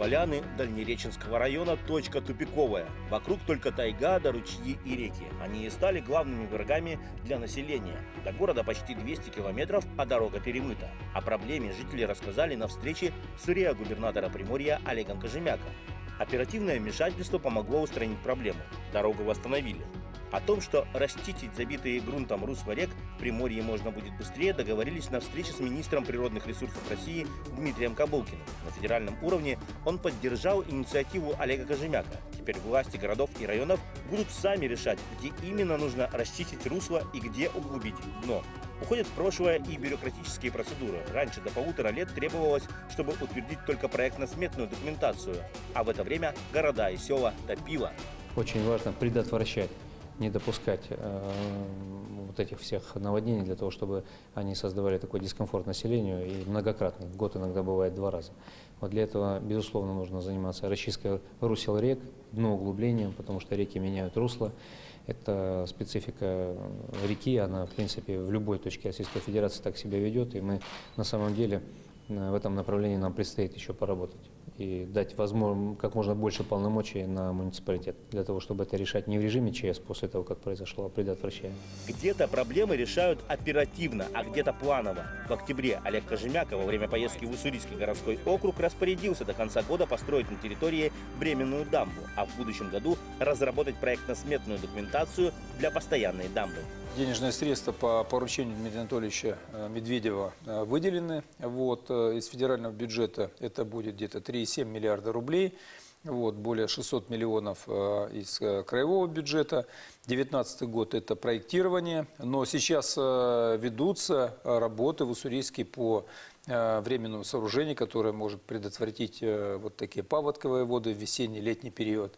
поляны Дальнереченского района – точка тупиковая. Вокруг только тайга да ручьи и реки. Они и стали главными врагами для населения. До города почти 200 километров, а дорога перемыта. О проблеме жители рассказали на встрече с риа-губернатора Приморья Олегом Кожемяка. Оперативное вмешательство помогло устранить проблему. Дорогу восстановили. О том, что расчистить забитые грунтом русла рек в Приморье можно будет быстрее, договорились на встрече с министром природных ресурсов России Дмитрием Кабулкиным. На федеральном уровне он поддержал инициативу Олега Кожемяка. Теперь власти городов и районов будут сами решать, где именно нужно расчистить русло и где углубить дно. Уходят в прошлое и бюрократические процедуры. Раньше до полутора лет требовалось, чтобы утвердить только проектно-сметную документацию, а в это время города и села топило. Очень важно предотвращать не допускать э, вот этих всех наводнений для того, чтобы они создавали такой дискомфорт населению и многократно, год иногда бывает два раза. Вот для этого, безусловно, нужно заниматься расчисткой русел рек, дноуглублением, потому что реки меняют русло. Это специфика реки, она, в принципе, в любой точке Российской Федерации так себя ведет, и мы на самом деле в этом направлении нам предстоит еще поработать и дать возможно, как можно больше полномочий на муниципалитет, для того, чтобы это решать не в режиме ЧС после того, как произошло, а предотвращаем. Где-то проблемы решают оперативно, а где-то планово. В октябре Олег Кожемяков во время поездки в Уссурийский городской округ распорядился до конца года построить на территории временную дамбу, а в будущем году разработать проектно-сметную документацию для постоянной дамбы. Денежные средства по поручению Дмитрия Анатольевича э, Медведева э, выделены. Вот, э, из федерального бюджета это будет где-то 3,7 миллиарда рублей. Вот, более 600 миллионов из краевого бюджета. 2019 год – это проектирование. Но сейчас ведутся работы в Уссурийске по временному сооружению, которое может предотвратить вот такие паводковые воды в весенний-летний период.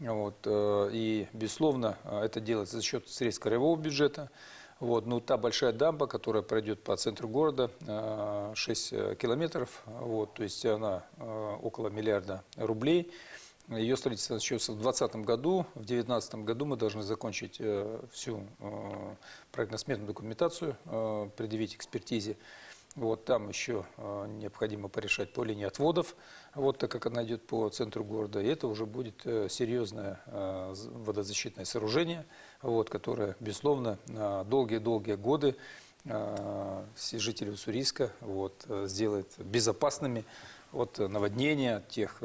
Вот, э, и, безусловно, э, это делается за счет средств краевого бюджета. Вот, ну, та большая дамба, которая пройдет по центру города, 6 э, километров, вот, то есть она около миллиарда рублей. Ее строительство начнется в 2020 году. В 2019 году мы должны закончить всю проектно-сметную документацию, предъявить экспертизе. Вот там еще э, необходимо порешать по линии отводов, вот так как она идет по центру города. И это уже будет э, серьезное э, водозащитное сооружение, вот, которое, безусловно, долгие-долгие годы все жители Уссурийска вот, сделает безопасными от наводнения, тех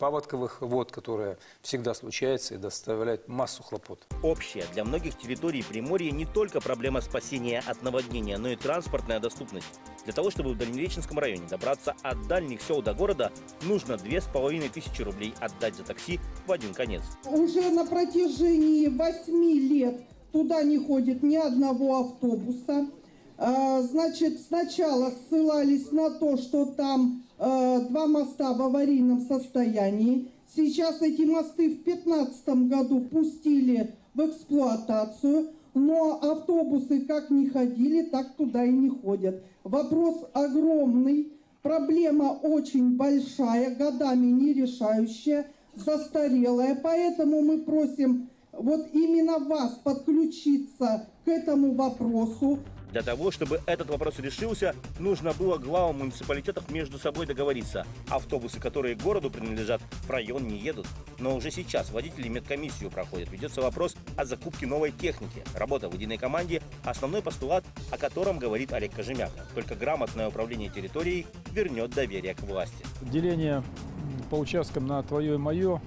паводковых вод, которая всегда случается и доставляет массу хлопот. Общая для многих территорий Приморья не только проблема спасения от наводнения, но и транспортная доступность. Для того, чтобы в Дальнереченском районе добраться от дальних сел до города, нужно две с половиной тысячи рублей отдать за такси в один конец. Уже на протяжении восьми лет туда не ходит ни одного автобуса. А, значит, сначала ссылались на то, что там два моста в аварийном состоянии. Сейчас эти мосты в 2015 году пустили в эксплуатацию, но автобусы как не ходили, так туда и не ходят. Вопрос огромный, проблема очень большая, годами не решающая, застарелая. Поэтому мы просим вот именно вас подключиться к этому вопросу. Для того, чтобы этот вопрос решился, нужно было главам муниципалитетов между собой договориться. Автобусы, которые городу принадлежат, в район не едут. Но уже сейчас водители медкомиссию проходят. Ведется вопрос о закупке новой техники. Работа в единой команде – основной постулат, о котором говорит Олег Кожемяка. Только грамотное управление территорией вернет доверие к власти. Деление по участкам на твое и мое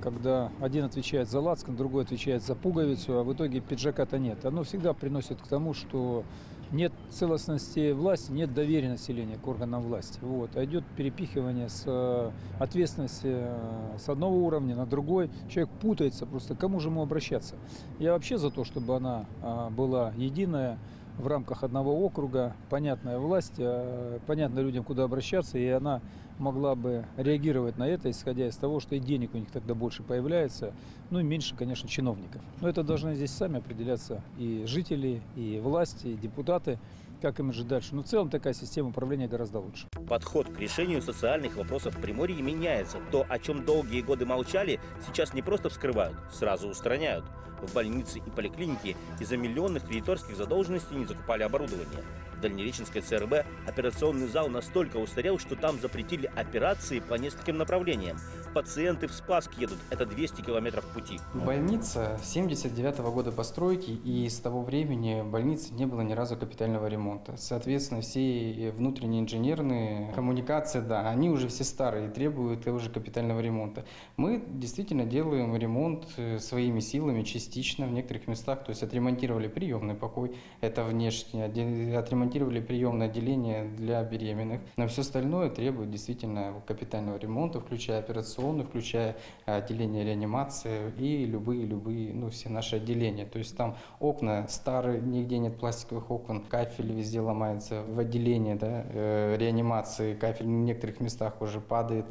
когда один отвечает за лацкан, другой отвечает за пуговицу, а в итоге пиджака-то нет. Оно всегда приносит к тому, что нет целостности власти, нет доверия населения к органам власти. Вот. А идет перепихивание с э, ответственности э, с одного уровня на другой. Человек путается просто, к кому же ему обращаться. Я вообще за то, чтобы она а, была единая, в рамках одного округа, понятная власть, э, понятно людям, куда обращаться, и она могла бы реагировать на это, исходя из того, что и денег у них тогда больше появляется, ну и меньше, конечно, чиновников. Но это должны здесь сами определяться и жители, и власти, и депутаты, как им жить дальше. Но в целом такая система управления гораздо лучше. Подход к решению социальных вопросов в Приморье меняется. То, о чем долгие годы молчали, сейчас не просто вскрывают, сразу устраняют. В больницы и поликлинике из-за миллионных кредиторских задолженностей не закупали оборудование. В Дальнереченской ЦРБ операционный зал настолько устарел, что там запретили операции по нескольким направлениям. Пациенты в Спасск едут, это 200 километров пути. Больница 79 -го года постройки, и с того времени в больнице не было ни разу капитального ремонта. Соответственно, все внутренние инженерные коммуникации, да, они уже все старые и требуют уже капитального ремонта. Мы действительно делаем ремонт э, своими силами частично в некоторых местах, то есть отремонтировали приемный покой, это внешне, отремонтировали приемное отделение для беременных, но все остальное требует действительно капитального ремонта, включая операционную, включая отделение реанимации и любые-любые, ну, все наши отделения. То есть там окна старые, нигде нет пластиковых окон, кафель везде ломается в отделении да, э, реанимации, кафель в некоторых местах уже падает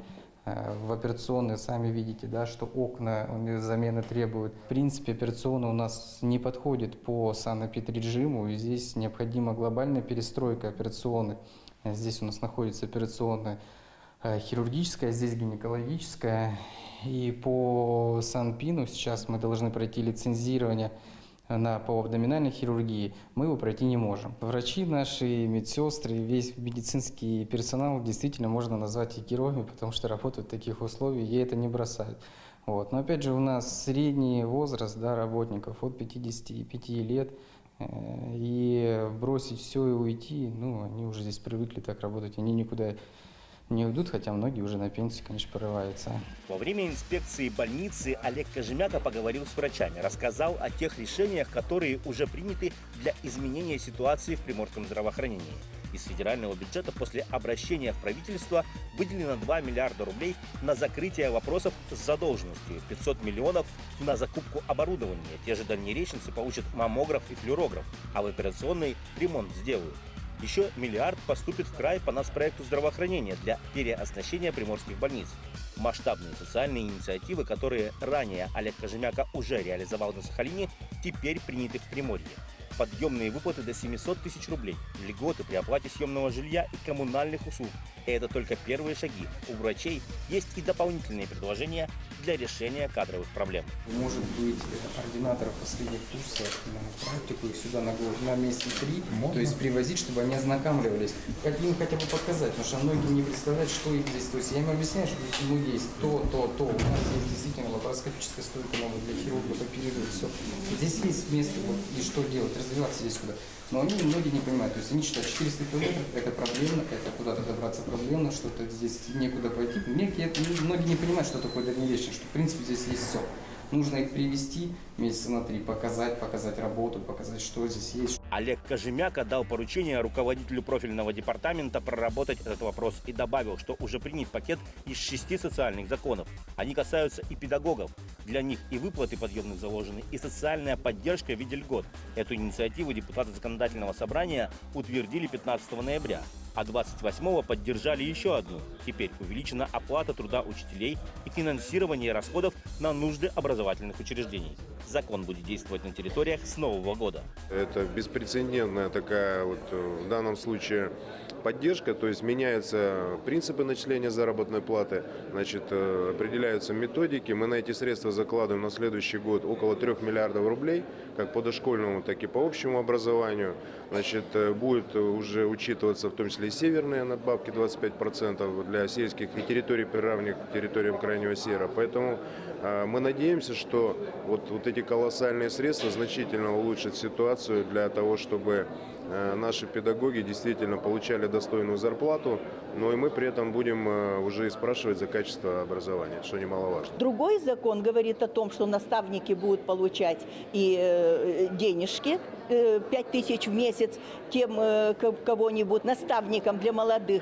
в операционной, сами видите, да, что окна замены требуют. В принципе, операционная у нас не подходит по санэпид-режиму, и здесь необходима глобальная перестройка операционной. Здесь у нас находится операционная э, хирургическая, здесь гинекологическая. И по Санпину сейчас мы должны пройти лицензирование на, по абдоминальной хирургии, мы его пройти не можем. Врачи наши, медсестры, весь медицинский персонал действительно можно назвать и героями, потому что работают в таких условиях и это не бросают. Вот. Но опять же у нас средний возраст да, работников от 55 лет, э, и бросить все и уйти, ну, они уже здесь привыкли так работать, они никуда не уйдут, хотя многие уже на пенсию, конечно, порываются. Во время инспекции больницы Олег Кожемяка поговорил с врачами, рассказал о тех решениях, которые уже приняты для изменения ситуации в приморском здравоохранении. Из федерального бюджета после обращения в правительство выделено 2 миллиарда рублей на закрытие вопросов с задолженностью, 500 миллионов на закупку оборудования. Те же дальнереченцы получат маммограф и флюорограф, а в операционный ремонт сделают. Еще миллиард поступит в край по нацпроекту здравоохранения для переоснащения приморских больниц. Масштабные социальные инициативы, которые ранее Олег Кожемяка уже реализовал на Сахалине, теперь приняты в Приморье подъемные выплаты до 700 тысяч рублей, льготы при оплате съемного жилья и коммунальных услуг. И это только первые шаги. У врачей есть и дополнительные предложения для решения кадровых проблем. Может быть, ординаторов последних курсов на практику их сюда на год, на месяц три, Можно? то есть привозить, чтобы они ознакомливались, как им хотя бы показать, потому что многие не представляют, что их здесь. То есть я им объясняю, что здесь ну, есть то, то, то. У нас есть действительно лапароскопическая стойка новая для хирурга, оперировать, все. Здесь есть место, вот, и что делать развиваться здесь куда. Но они многие не понимают. То есть они считают, 400 километров это проблемно, это куда-то добраться проблемно, что-то здесь некуда пойти. Многие, многие не понимают, что такое дальневещие, что в принципе здесь есть все. Нужно их привести месяца на три, показать, показать работу, показать, что здесь есть. Олег Кожемяка дал поручение руководителю профильного департамента проработать этот вопрос и добавил, что уже принят пакет из шести социальных законов. Они касаются и педагогов. Для них и выплаты подъемных заложены, и социальная поддержка в виде льгот. Эту инициативу депутаты законодательного собрания утвердили 15 ноября а 28-го поддержали еще одну. Теперь увеличена оплата труда учителей и финансирование расходов на нужды образовательных учреждений. Закон будет действовать на территориях с нового года. Это беспрецедентная такая вот э, в данном случае поддержка, то есть меняются принципы начисления заработной платы, значит, э, определяются методики. Мы на эти средства закладываем на следующий год около 3 миллиардов рублей, как по дошкольному, так и по общему образованию. Значит, э, будет уже учитываться в том числе и северные надбавки 25% для сельских и территорий, приравненных к территориям Крайнего Севера. Поэтому мы надеемся, что вот, вот эти колоссальные средства значительно улучшат ситуацию для того, чтобы Э, наши педагоги действительно получали достойную зарплату, но и мы при этом будем э, уже и спрашивать за качество образования, что немаловажно. Другой закон говорит о том, что наставники будут получать и э, денежки, 5 тысяч в месяц тем кого-нибудь, наставникам для молодых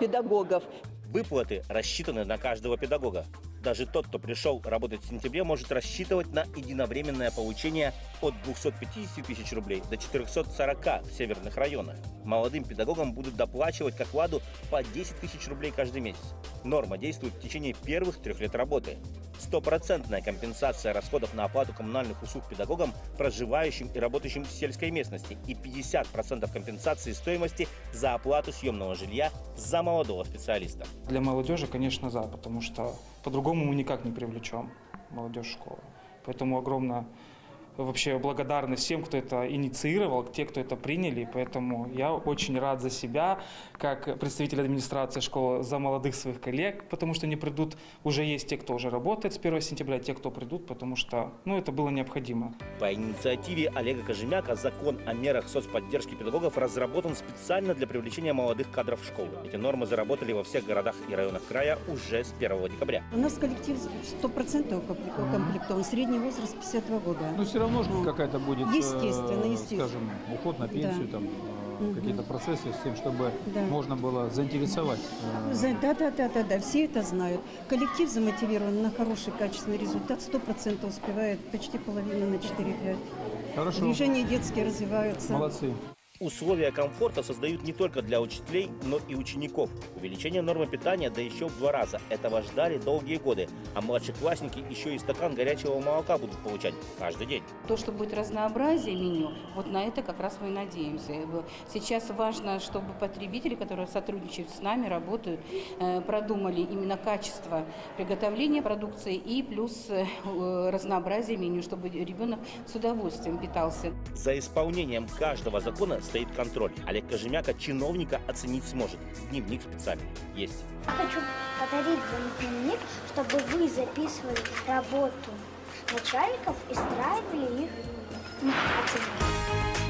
педагогов. Выплаты рассчитаны на каждого педагога. Даже тот, кто пришел работать в сентябре, может рассчитывать на единовременное получение от 250 тысяч рублей до 440 в северных районах. Молодым педагогам будут доплачивать к окладу по 10 тысяч рублей каждый месяц. Норма действует в течение первых трех лет работы. Стопроцентная компенсация расходов на оплату коммунальных услуг педагогам, проживающим и работающим в сельской местности, и 50% компенсации стоимости за оплату съемного жилья за молодого специалиста. Для молодежи, конечно, за, потому что по-другому мы никак не привлечем молодежь школы. Поэтому огромное вообще благодарны всем, кто это инициировал, те, кто это приняли. Поэтому я очень рад за себя, как представитель администрации школы, за молодых своих коллег, потому что они придут, уже есть те, кто уже работает с 1 сентября, те, кто придут, потому что ну, это было необходимо. По инициативе Олега Кожемяка закон о мерах соцподдержки педагогов разработан специально для привлечения молодых кадров в школы. Эти нормы заработали во всех городах и районах края уже с 1 декабря. У нас коллектив 100% укомплектован, средний возраст 52 года. Ну, все равно же Ну, какая-то будет, э, естественно, естественно. скажем, уход на пенсию, Да. там, э, Мгм. какие-то процессы с тем, чтобы Да. можно было заинтересовать. э, За- Да, да, да, да, да, все это знают. Коллектив замотивирован на хороший, качественный результат, 100% успевает, почти половина на 4-5. Хорошо, Движения детские развиваются. молодцы. Условия комфорта создают не только для учителей, но и учеников. Увеличение нормы питания, да еще в два раза. Этого ждали долгие годы. А младшеклассники еще и стакан горячего молока будут получать каждый день. То, что будет разнообразие меню, вот на это как раз мы и надеемся. Сейчас важно, чтобы потребители, которые сотрудничают с нами, работают, э, продумали именно качество приготовления продукции и плюс э, разнообразие меню, чтобы ребенок с удовольствием питался. За исполнением каждого закона стоит контроль. Олег Кожемяка чиновника оценить сможет. Дневник специальный есть. Хочу подарить вам дневник, чтобы вы записывали работу начальников и страивали их оценки.